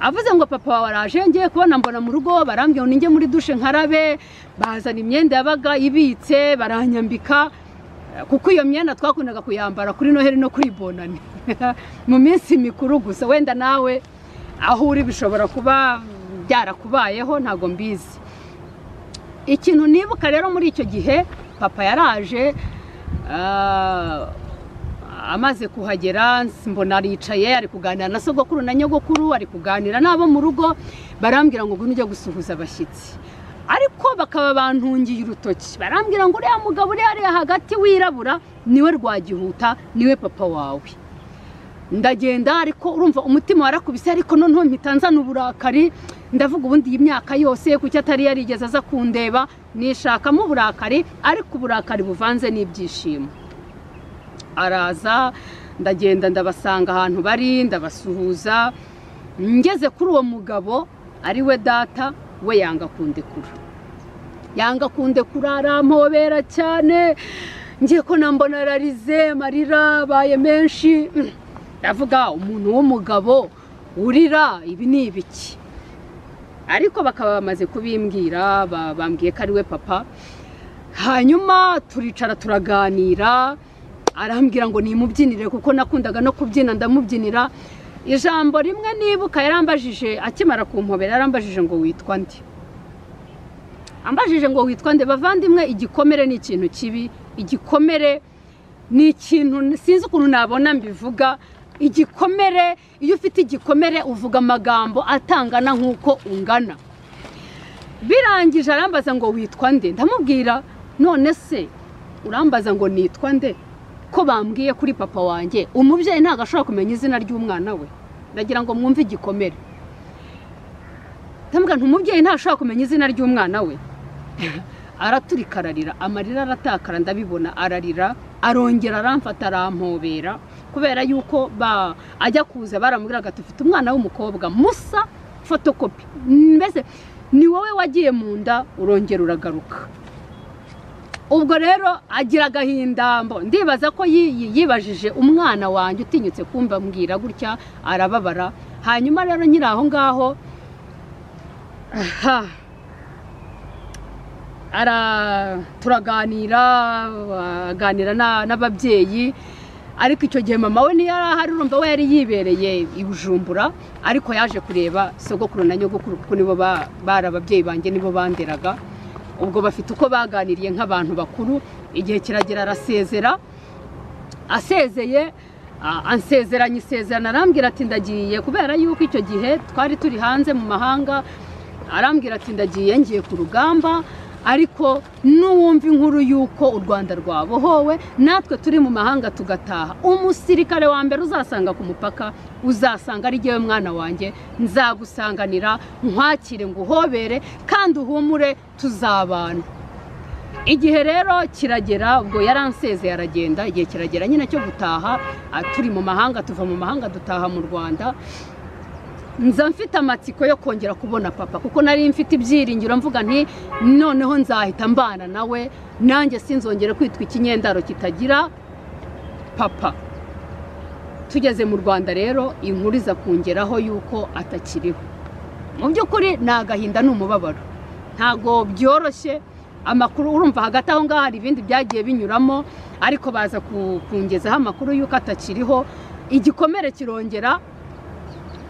Avuze ngo papa wawe araje ngiye kubona mbona mu rugo. Barambwira ngo ninjye muri dushe nkarabe. Bazana imyenda yabaga ibitse baranyambika. Kuko iyo myenda twakundaga kuyambara kuri noheli no kuri bonani. Mu minsi mikuru gusa wenda nawe aho uri bishobora kuba byarakubayeho ntabwo mbizi. Ikintu nibuka rero muri icyo gihe papa yaraje ah, amaze kuhagera mbona aricaye ari kuganira na sogokuru na nyogokuru ari kuganira. N'abo mu rugo barambwira ngo ngwino ujye gusuhuza abashyitsi. Ariko bakaba bantungiye urutoki. Barambwira ngo uriya mugabo uri hariya hagati wirabura ni we rwagihuta ni we papa wawe. Ndagenda ariko urumva umutima warakubise ariko noneho mpita nzana uburakari. Ndavuga ubundi iyi myaka yose kuki atari yarigeze aza kundeba? Nishakamo uburakari ariko uburakari buvanze n'ibyishimo. Araza ndagenda ndabasanga ahantu bari ndabasuhuza. Ngeze kuri uwo mugabo ari we data. We yanga kundekura yanga kundekura arampobera cyane ngiye ko nambona ararize amarira abaye menshi. Ndavuga umuntu w'umugabo urira ibi ni ibiki? Ariko bakaba bamaze kubimbwira ba- bambwiye ko ari we papa. Hanyuma turicara turaganira arambwira ngo nimubyinire kuko nakundaga no kubyina ndamubyinira ijambo rimwe nibuka yarambajije akimara kumpobera yarambajije ngo witwa ndi ambajije ngo witwa nde? Bavandimwe igikomere ni ikintu kibi igikomere ni ikintu sinzi ukuntu nabona mbivuga. Igikomere iyo ufite igikomere uvuga amagambo atangana nk'uko ungana. Birangije arambaza ngo witwa nde? Ndamubwira none se urambaza ngo nitwa nde? Ko bambwiye kuri papa wanjye umubyeyi ntabwo ashobora kumenya izina ry'umwana we. Ndagira ngo mwumve igikomere. Umubyeyi ntashobora kumenya izina ry'umwana we. Araturika ararira amarira aratakara ndabibona. Ararira arongera aramfata arampobera kubera yuko ajya kuza baramubwiraga dufite umwana w'umukobwa musa fotokopi mbese ni wowe wagiye mu nda urongera uragaruka. Ubwo rero agira agahinda ndibaza ko yi- yi- yibajije umwana wanjye utinyutse kumva mbwira gutya arababara. Hanyuma rero nyiri aho ngaho turaganira aganira na- n'ababyeyi. Ariko icyo gihe mama we niyo ahari urumva we yari yibereye i bujumbura ariko yaje kureba sogokuru na nyogokuru kuko nibo ba- bari ababyeyi banjye nibo banderaga. Ubwo bafite uko baganiriye nk'abantu bakuru igihe kiragera arasezera asezeye ansezeranya isezerano arambwira ati ndagiye. Kubera yuko icyo gihe twari turi hanze mu mahanga arambwira ati ndagiye ngiye ku rugamba. Ariko n'uwumva inkuru y'uko u rwanda rwabohowe natwe turi mu mahanga tugataha. Umusirikare wa mbere uzasanga ku mupaka uzasanga ari jyewe mwana wanjye. Nzagusanganira nkwakire nguhobere kandi uhumure tuzabana. Igihe rero kiragera ubwo yaransezeye aragenda igihe kiragera nyine cyo gutaha ah, turi mu mahanga tuva mu mahanga dutaha mu rwanda nza mfite amatsiko yo kongera kubona papa kuko nari mfite ibyiringiro mvuga nti noneho nzahita mbana nawe nanjye sinzongere kwitwa ikinyendaro kitagira papa. Tugeze mu rwanda rero inkuru iza kungeraho yuko atakiriho. Mu by'ukuri ni agahinda ni umubabaro. Ntabwo byoroshye amakuru urumva hagati aho ngaho hari ibindi byagiye binyuramo ariko baza ku- kungezaho amakuru y'uko atakiriho. Igikomere kirongera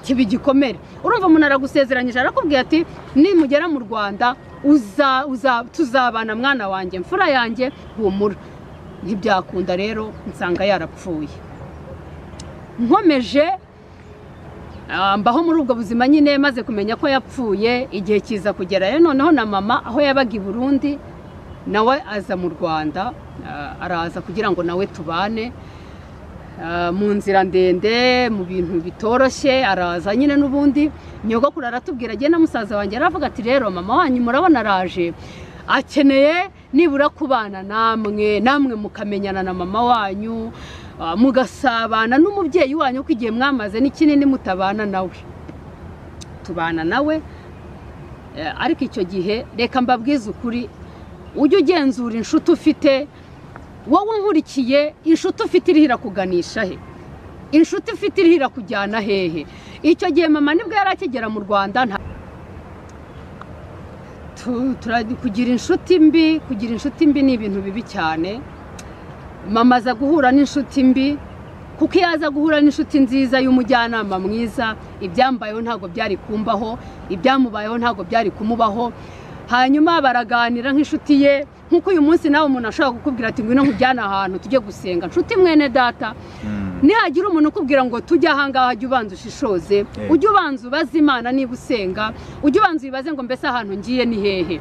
kiba igikomere urumva umuntu aragusezeranyije arakubwira ati nimugera mu rwanda uza- uza- tuzabana mwana wanjye mfura yanjye humura. Ntibyakunda rero nsanga yarapfuye. Nkomeje ah, mbaho muri ubwo buzima nyine maze kumenya ko yapfuye igihe kiza kugerayo. Noneho na mama aho yabaga i burundi nawe aza mu rwanda ah, araza kugira ngo nawe tubane. Mu nzira ndende mu bintu bitoroshye araza nyine n'ubundi. Nyogokuru aratubwira agenda musaza wanjye. Aravuga ati rero mama wanyu murabona araje. Akeneye nibura kubana namwe namwe mukamenyana na mama wanyu ah, mugasabana n'umubyeyi wanyu ko igihe mwamaze ni kinini mutabana nawe. Tubana nawe Eh, ariko icyo gihe reka mbabwize ukuri. Ujye ugenzura inshuti ufite wowe nkurikiye inshuti ufite iriho irakuganisha he? Inshuti ufite iriho irakujyana hehe? Icyo gihe mama ni bwo yari akigera mu rwanda nta- kugira inshuti mbi kugira inshuti mbi ni ibintu bibi cyane. Mama aza guhura n'inshuti mbi kuko iyo aza guhura n'inshuti nziza y'umujyanama mwiza ibyambayeho ntabwo byari kumbaho ibyamubayeho ntabwo byari kumubaho. Hanyuma baraganira nk'inshuti ye nk'uko uyu munsi nawe umuntu ashobora kukubwira ati ngwino nkujyane ahantu tujye gusenga. Nshuti mwene data nihagira umuntu ukubwira ngo tujye ahangaha jya ubanza ushishoze. Eh. ujye ubanza ubaze imana niba usenga ujye ubanza uyibaze ngo mbese ahantu ngiye ni hehe?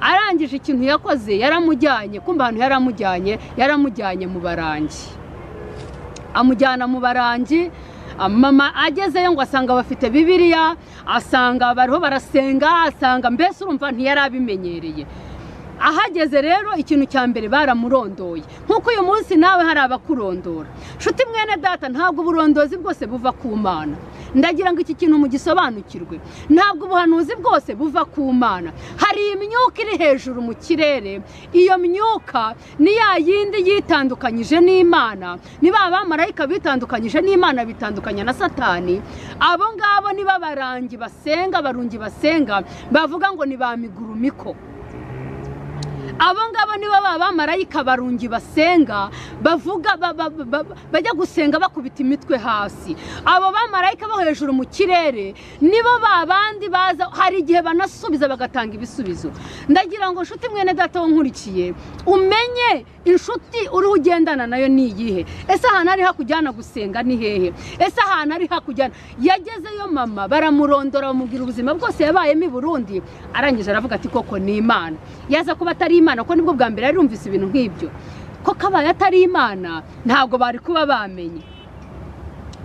Arangije ikintu yakoze yaramujyanye kumva ahantu yaramujyanye yaramujyanye mu barangi. Amujyana mu barangi mama agezeyo ngo asanga bafite bibiliya asanga bariho barasenga asanga mbese urumva ntiyari abimenyereye ahageze rero ikintu cya mbere baramurondoye. Nk'uko uyu munsi nawe hari abakurondora. Nshuti mwene data ntabwo uburondozi bwose buva ku mana. Ndagira ngo iki kintu mugisobanukirwe. Ntabwo ubuhanuzi bwose buva ku mana. Hari imyuka iri hejuru mu kirere. Iyo myuka ni ya yindi yitandukanyije n'imana. Ni ba bamarayika bitandukanyije n'imana bitandukanya na satani. Abo ngabo ni babarangi basenga barungi basenga. Bavuga ngo ni ba migurumiko. Abo ngabo nibo baba bamarayika barungi basenga bavuga ba- ba- ba- ba- bajya gusenga bakubita imitwe hasi. Abo bamarayika bo hejuru mu kirere nibo ba bandi baza hari igihe banasubiza bagatanga ibisubizo. Ndagira ngo nshuti mwene data nkurikiye umenye inshuti uriho ugendana na yo ni iyihe? Ese ahantu ari hakujyana gusenga ni hehe? Ese ahantu ari hakujyana? Yagezeyo mama baramurondora bamubwira ubuzima bwose yabayemo i burundi. Arangije aravuga ati koko ni imana. Yaza kuba atari imana ko ni bwo bwa mbere yari yumvise ibintu nk'ibyo. Ko kabaye atari imana ntabwo bari kuba bamenye.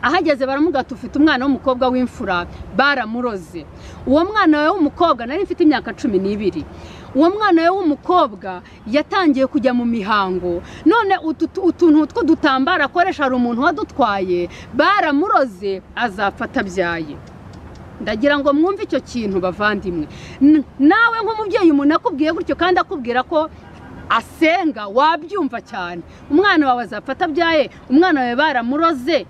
Ahageze baramubwira ufite umwana w'umukobwa w'imfura baramuroze. Uwo mwana we w'umukobwa nari mfite imyaka cumi n'ibiri. Uwo mwana we w'umukobwa yatangiye kujya mu mihango. None utu- utuntu tw'udutambaro akoresha hari umuntu wadutwaye baramuroze azapfa atabyaye. Ndagira ngo mwumve icyo kintu bavandimwe. Nawe nk'umubyeyi umuntu akubwiye gutyo kandi akubwira ko asenga wabyumva cyane. Umwana wawe azapfa atabyaye umwana wawe baramuroze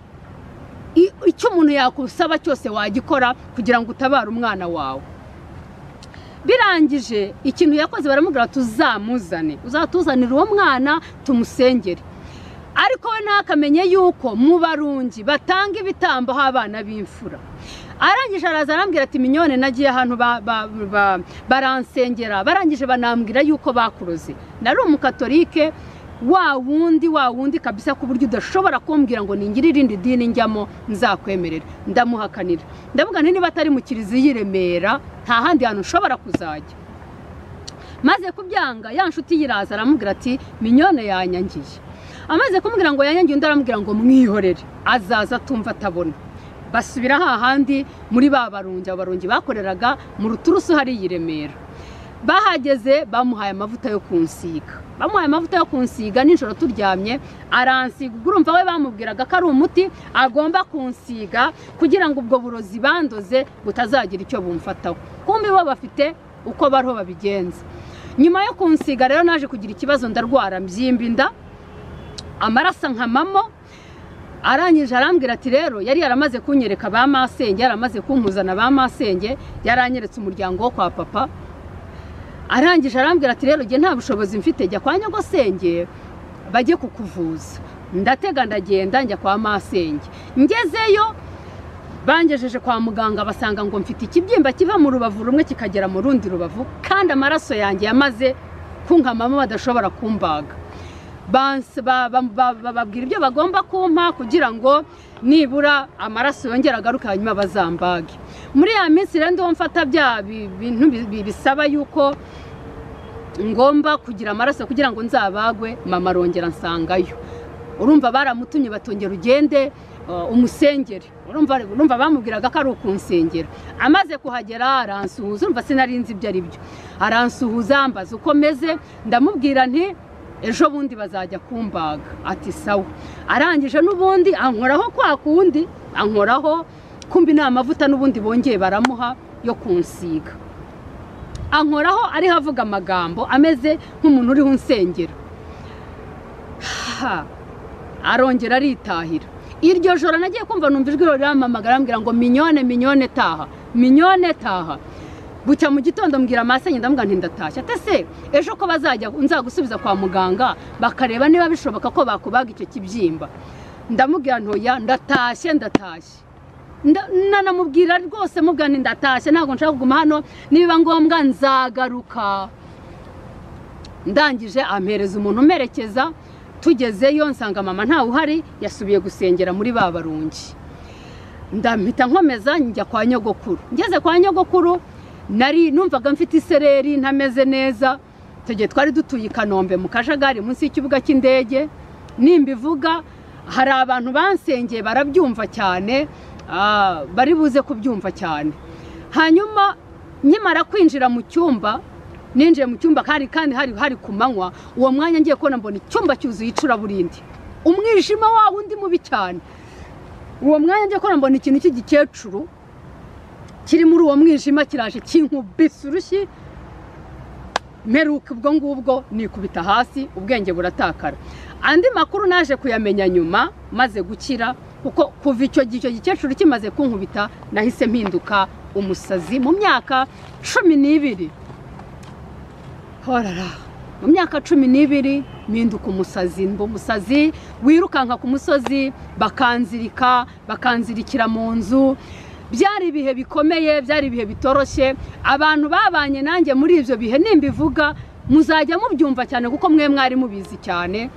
icyo umuntu yakusaba cyose wagikora kugira ngo utabare umwana wawe. Birangije ikintu yakoze baramubwira tuzamuzane uzatuzanira uwo mwana tumusengere. Ariko we ntakamenye yuko mu barungi batanga ibitambo abana b'imfura. Arangije araza arambwira ati minyone nagiye ahantu ba- ba- ba- baransengera. Barangije banambwira yuko bakuroze nari umukatolike wa wundi wa wundi kabisa ku buryo udashobora kumbwira ngo ningire irindi dini njyamo nzakwemerera. Ndamuhakanira. Ndavuga niba atari mu kiliziya i Remera nta handi hantu ushobora kuzajya. Maze kubyanga ya nshuti yiraza aramubwira ati minyone yanyangiye. Amaze kumubwira ngo yanyangiye undi aramubwira ngo mwihorere. Azaza atumva atabona. Basubira hahandi muri ba barungi abo barungi bakoreraga mu ruturusu hariya i Remera. Bahageze bamuhaye amavuta yo kunsiga. Bamuhaye amavuta yo kunsiga nijoro turyamye aransiga. Urumva we bamubwiraga ko ari umuti agomba kunsiga kugira ngo ubwo burozi bandoze butazagira icyo bumfataho. Kumbi bo bafite uko bariho babigenza. Nyuma yo kunsiga rero naje kugira ikibazo ndarwara mbyimba inda amaraso nkamamo arangije arambwira ati rero yari yaramaze kunyereka ba masenge yaramaze kumpuzana ba masenge yaranyeretse umuryango wo kwa papa. Arangije arambwira ati rero nta bushobozi mfite jya kwa nyogosenge bajye kukuvuza. Ndatega ndagenda njya kwa masenge. Ngezeyo bangejeje kwa muganga basanga ngo mfite ikibyimba kiva mu rubavu rumwe kikagera mu rundi rubavu kandi amaraso yanjye yamaze kunkamamo badashobora kumbaga Banse- ba- ba- ba- bababwira ibyo bagomba kumpa kugira ngo nibura amaraso yongere agaruke hanyuma bazambage. Muri ya minsi rero ndiho mfata bya bi- bintu bi- bi- bisaba yuko ngomba kugira amaraso kugira ngo nzabagwe mama arongera nsangayo. Urumva baramutumye batongera ugende uh, umusengere. Urumva bamubwiraga ko ari ukunsengera. Amaze kuhagera aransuhuza urumva sinari nzi ibyo ari byo aransuhuza mbaza uko meze ndamubwira nti ejo bundi bazajya kumbaga. Ati sawa. Arangije n'ubundi ankoraho kwa kundi ankoraho kumbi ni amavuta n'ubundi bongeye baramuha yo kunsiga. Ankoraho ariho avuga amagambo ameze nk'umuntu uriho unsengera. Ha, arongera aritahira. Iryo joro nagiye kumva numva ijwi riramamagara arambwira ngo minyone minyone taha minyone taha. Bucya mu gitondo mbwira amasenge ndamubwira nti ndatashye ate se ejo ko bazajya nzagusubiza kwa muganga bakareba niba bishoboka ko bakubaga icyo kibyimba. Ndamubwira ntoya ndatashye ndatashye. Nda- nanamubwira rwose mubwira nti ndatashye ntabwo nshaka kuguma hano niba ngombwa nzagaruka. Ndangije ampereza umuntu umerekeza tugezeyo nsanga mama ntawe uhari yasubiye gusengera muri ba barungi. Ndamita nkomeza njya kwa nyogokuru. Ngeze kwa nyogokuru nari numvaga mfite isereri ntameze neza. Gihe twari dutuye i kanombe mu kajagari munsi y'ikibuga cy'indege. Nimba ivuga hari abantu bansengeye barabyumva cyane ah, bari buze kubyumva cyane. Hanyuma nkimara kwinjira mu cyumba ninjiye mu cyumba hari kandi hari hari ku manywa uwo mwanya ngiye kubona mbona icyumba cyuzuye icuraburindi. Umwijima wa wundi mubi cyane. Uwo mwanya ngiye kubona mbona ikintu cy'igikecuru kiri muri uwo mwijima kiraje kinkubise urushyi mperuka ubwo ngubwo nikubita hasi ubwenge buratakara. Andi makuru naje kuyamenya nyuma maze gukira kuko kuva icyo gihe icyo gikecuru kimaze kunkubita nahise mpinduka umusazi. Mu myaka cumi n'ibiri. Horara. Mu myaka cumi n'ibiri mpinduka umusazi. Mba umusazi wirukanka ku musozi bakanzirika bakanzirikira mu nzu. Byari ibihe bikomeye byari ibihe bitoroshye. Abantu babanye nanjye muri ibyo bihe nimbivuga muzajya mubyumva cyane kuko mwe mwari mubizi cyane.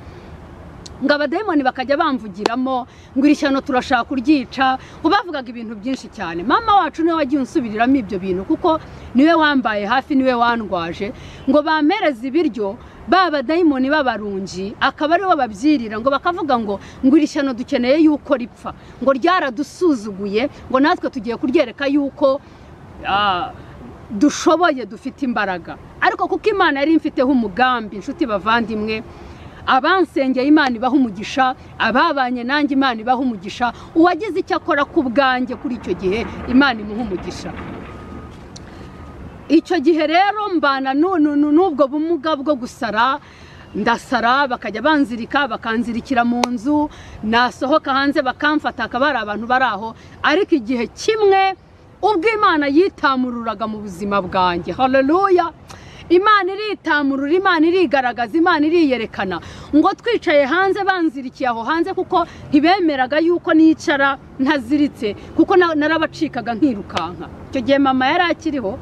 Ngo abadayimoni bakajya bamvugiramo ngo iri shyano turashaka kuryica ngo bavugaga ibintu byinshi cyane. Mama wacu ni we wagiye unsubiriramo ibyo bintu kuko ni we wambaye hafi ni we wandwaje. Ngo bampereze ibiryo ba badayimoni b'abarungi akaba ari bo babyirira ngo bakavuga ngo ngo iri shyano dukeneye yuko ripfa. Ngo ryaradusuzuguye ngo natwe tugiye kuryereka yuko dushoboye dufite imbaraga. Ariko kuko imana yari imfiteho umugambi inshuti bavandimwe abansengeye imana ibaha umugisha ababanye nanjye imana ibaha umugisha uwagize icyo akora ku bwanjye kuri icyo gihe imana imuha umugisha. Icyo gihe rero mbana nu- nu- nu- n'ubwo bumuga bwo gusara ndasara bakajya banzirika bakanzirikira mu nzu nasohoka hanze bakamfata hakaba hari abantu bari aho. Ariko igihe kimwe ubwo imana yitamururaga mu buzima bwanjye. Haleluya imana iritamurura imana irigaragaza imana iriyerekana. Ngo twicaye hanze banzirikiye aho hanze kuko ntibemeraga yuko nicara ntaziritse kuko na- narabacikaga nkirukanka. Icyo gihe mama yari akiriho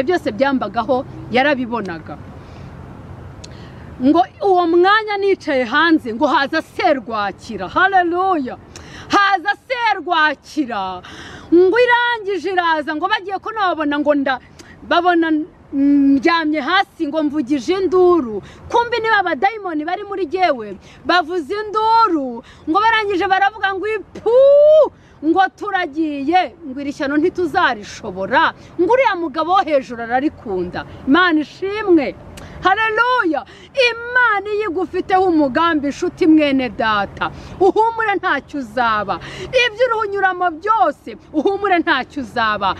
ibyo byose byambagaho yarabibonaga. Ngo uwo mwanya nicaye hanze ngo haza serwakira. Haleluya haza serwakira. Ngo irangije iraza ngo bagiye ko nababona ngo nda babona ndyamye hasi ngo mvugije induru. Kumbi niba abadayimoni bari muri jyewe bavuze induru. Ngo barangije baravuga ngo ipu ngo turagiye ngo iri shyano ntituzarishobora ngo uriya mugabo wo hejuru ararikunda. Imana ishimwe. Hareruya imana iyo igufiteho umugambi inshuti mwene data. Uhumure ntacyo uzaba. Ibyo uruhunyuramo byose uhumure ntacyo uzaba.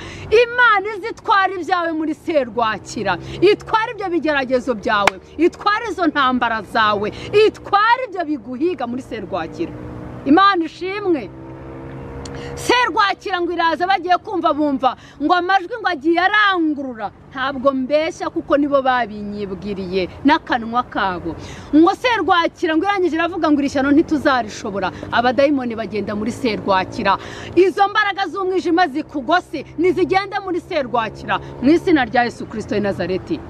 Imana izi itwara ibyawe muri serwakira. Itwara ibyo bigeragezo byawe. Itwara izo ntambara zawe. Itwara ibyo biguhiga muri serwakira. Imana ishimwe. Serwakira ngo iraza bagiye kumva bumva. Ngo amajwi ngo agiye arangurura. Ntabwo mbeshya kuko nibo babinyibwiriye n'akanwa kabo. Ngo serwakira ngo irangije iravuga ngo iri shyano ntituzarishobora. Abadayimoni bagenda muri serwakira. Izo mbaraga z'umwijima zikugose ntizigende muri serwakira. Mu izina rya yesu kirisito nazareti.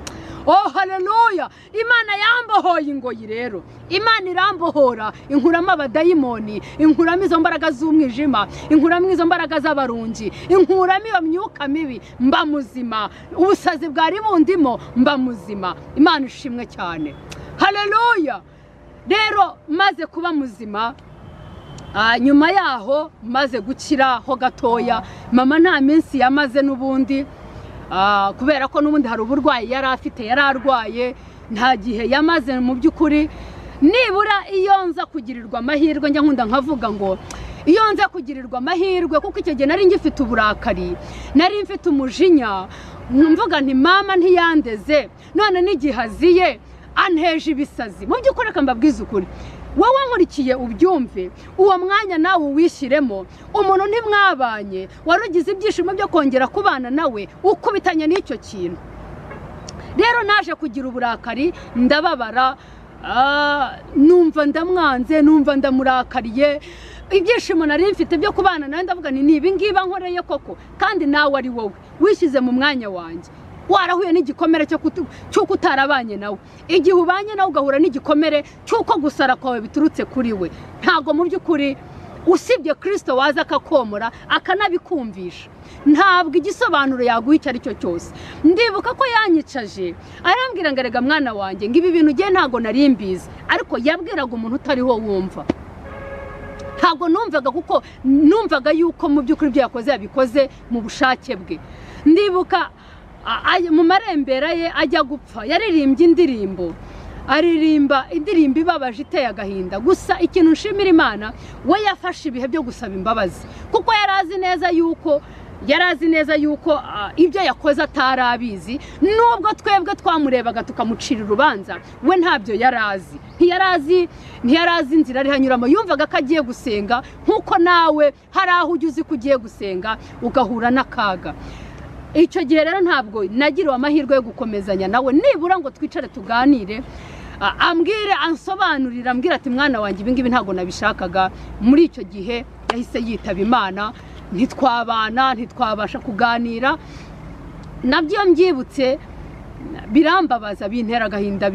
Oh haleluya imana yambohoye ingoyi rero. Imana irambohora inkuramo abadayimoni inkuramo izo mbaraga z'umwijima inkuramo izo mbaraga z'abarungi inkuramo iyo myuka mibi. Mba muzima. Ubusazi bwari bundimo. Mba muzima. Imana ishimwe cyane. Haleluya rero maze kuba muzima Ah, nyuma yaho maze gukiraho gatoya. Mama nta minsi yamaze n'ubundi. Kubera ko n'ubundi hari uburwayi yari afite yari arwaye nta gihe yamaze mu by'ukuri. Nibura iyo nza kugirirwa amahirwe njya nkunda nkavuga ngo iyo nza kugirirwa amahirwe kuko icyo gihe nari ngifite uburakari nari mfite umujinya. Mvuga nti mama ntiyandeze. None n'igihe aziye anteje ibisazi. Mu by'ukuri reka mbabwize ukuri. Wowe nkurikiye ubyumve. Uwo mwanya nawe uwishyiremo umuntu ntimwabanye. Wari ugize ibyishimo byo kongera kubana nawe ukubitanye n'icyo kintu. Rero naje kugira uburakari ndababara. Ah, numva ndamwanze numva ndamurakariye. Ibyishimo nari mfite byo kubana nawe ndavuga ni ibi ngibi nkoreye koko. Kandi nawe ari wowe. Wishyize mu mwanya wanjye. Warahuye n'igikomere cyo kutu- cy'uko utarabanye nawe. Igihe ubanye nawe ugahura n'igikomere cy'uko gusara kwawe biturutse kuri we. Ntabwo mu by'ukuri usibye kirisito waza akakomora akanabikumvisha. Ntabwo igisobanuro yaguha icyo ari cyo cyose. Ndibuka ko yanyicaje arambwira ngo erega mwana wanjye ngo ibi bintu ugiye ntabwo nari mbizi. Ariko yabwiraga umuntu utariho wumva. Ntabwo numvaga kuko numvaga yuko mu by'ukuri ibyo yakoze yabikoze mu bushake bwe. Ndibuka mu marembera ye ajya gupfa yaririmbye indirimbo. Aririmba indirimbo ibabaje iteye agahinda. Gusa ikintu nshimira imana we yafashe ibihe byo gusaba imbabazi. Kuko yari azi neza yuko yari azi neza yuko ibyo yakoze atari abizi. Nubwo twebwe twamurebaga tukamucira urubanza we ntabyo yari azi ntiyari azi inzira ari hanyuramo. Yumvaga ko agiye gusenga nk'uko nawe hari aho ujya uzi ko ugiye gusenga ugahura n'akaga. Icyo gihe rero ntabwo nagiriwe amahirwe yo gukomezanya nawe. Nibura ngo twicare tuganire. Ambwire ansobanurire ambwira ati mwana wanjye ibi ngibi ntabwo nabishakaga. Muri icyo gihe yahise yitaba imana. Ntitwabana ntitwabasha kuganira. Nabyo mbyibutse. Birambabaza bintera agahinda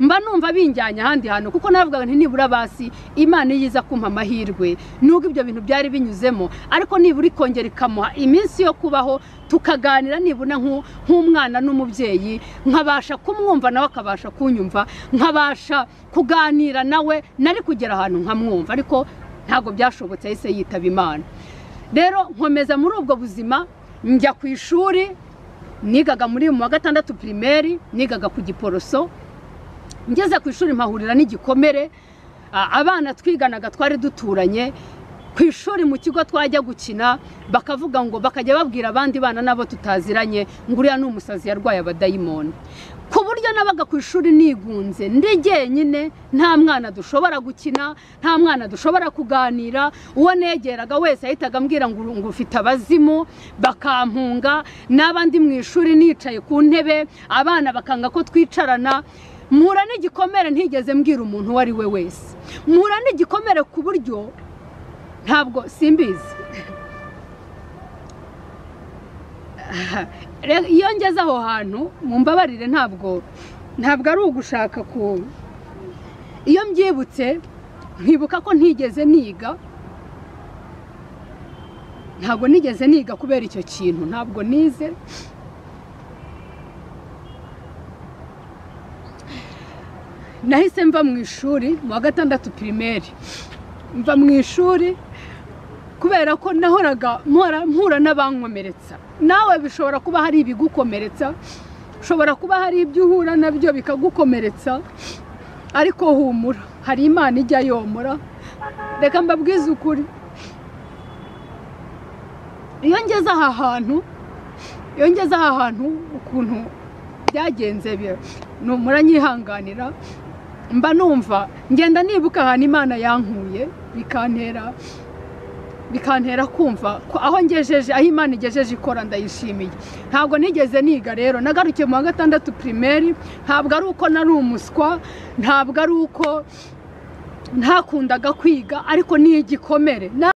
mba numva binjyanye ahandi hantu kuko navugaga nti nibura basi imana iyo iza kumpa amahirwe. Nubwo ibyo bintu byari binyuzemo ariko nibura ikongera ikamuha iminsi yo kubaho tukaganira nibura nk'u- nk'umwana n'umubyeyi nkabasha kumwumva nawe akabasha kunyumva nkabasha kuganira nawe nari kugera ahantu nkamwumva. Ariko ntabwo byashobotse yahise yitaba imana. Rero nkomeza muri ubwo buzima njya ku ishuri nigaga muri mu wa gatandatu pirimeri nigaga ku giporoso ngeze ku ishuri mpahurira n'igikomere abana twiganaga twari duturanye ku ishuri mu kigo twajya gukina bakavuga ngo bakajya babwira abandi bana nabo tutaziranye ngo uriya ni umusazi yarwaye abadayimoni ku buryo nabaga ku ishuri nigunze ndi jyenyine nta mwana dushobora gukina nta mwana dushobora kuganira uwo negeraga wese yahitaga ambwira ngo ufite abazimu bakampunga n'abandi mu ishuri nicaye ku ntebe abana bakanga ko twicarana mpura n'igikomere ntigeze mbwira umuntu uwo ari we wese. Mpura n'igikomere ku buryo ntabwo simbizi. Iyo ngeze aho hantu mumbabarire ntabwo ntabwo ari ugushaka ku iyo mbyibutse nkibuka ko ntigeze niga ntabwo nigeze niga kubera icyo kintu ntabwo nize. Nahise mva mu ishuri mu wa gatandatu pirimeri. Mva mu ishuri kubera ko nahoraga mpura n'abankomeretsa. Nawe bishobora kuba hari ibigukomeretsa ushobora kuba hari ibyo uhura na byo bikagukomeretsa ariko humura. Hari imana ijya yomora. Reka mbabwize ukuri. Iyo ngeze aha hantu iyo ngeze aha hantu ukuntu byagenze bi- nu- muranyihanganira mba numva ngenda nibuka ahantu imana yankuye bikantera bikantera kumva ko aho ngejeje aho imana igejeje ikora ndayishimiye. Ntabwo nigeze niga rero nagarukiye mu wa gatandatu pirimeri ntabwo ari uko nari umuswa ntabwo ari uko ntakundaga kwiga ariko ni igikomere.